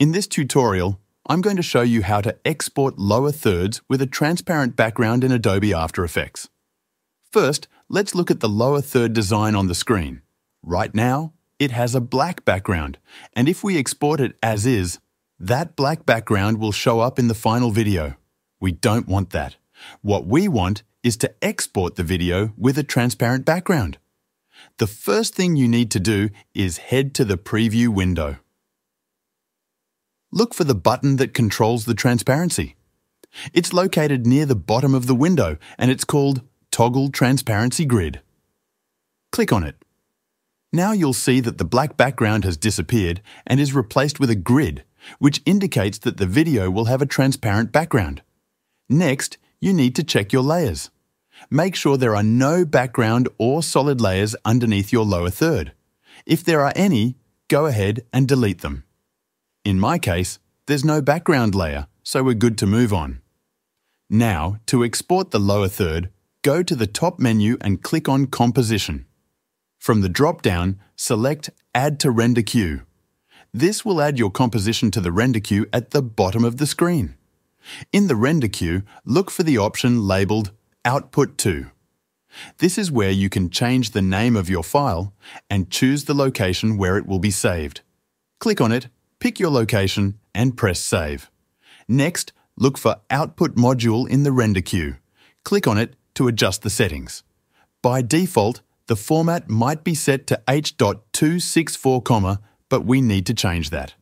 In this tutorial, I'm going to show you how to export lower thirds with a transparent background in Adobe After Effects. First, let's look at the lower third design on the screen. Right now, it has a black background, and if we export it as is, that black background will show up in the final video. We don't want that. What we want is to export the video with a transparent background. The first thing you need to do is head to the preview window. Look for the button that controls the transparency. It's located near the bottom of the window and it's called Toggle Transparency Grid. Click on it. Now you'll see that the black background has disappeared and is replaced with a grid, which indicates that the video will have a transparent background. Next, you need to check your layers. Make sure there are no background or solid layers underneath your lower third. If there are any, go ahead and delete them. In my case, there's no background layer, so we're good to move on. Now, to export the lower third, go to the top menu and click on Composition. From the drop-down, select Add to Render Queue. This will add your composition to the render queue at the bottom of the screen. In the render queue, look for the option labelled Output to. This is where you can change the name of your file and choose the location where it will be saved. Click on it pick your location and press Save. Next, look for Output Module in the render queue. Click on it to adjust the settings. By default, the format might be set to H.264, but we need to change that.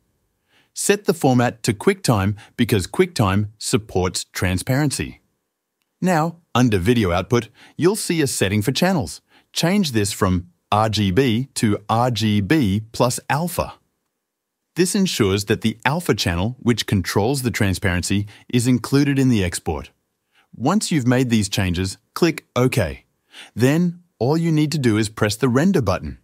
Set the format to QuickTime because QuickTime supports transparency. Now, under Video Output, you'll see a setting for channels. Change this from RGB to RGB plus alpha. This ensures that the alpha channel, which controls the transparency, is included in the export. Once you've made these changes, click OK. Then, all you need to do is press the render button.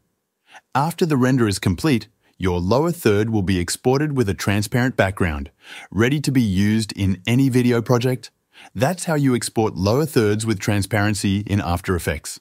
After the render is complete, your lower third will be exported with a transparent background, ready to be used in any video project. That's how you export lower thirds with transparency in After Effects.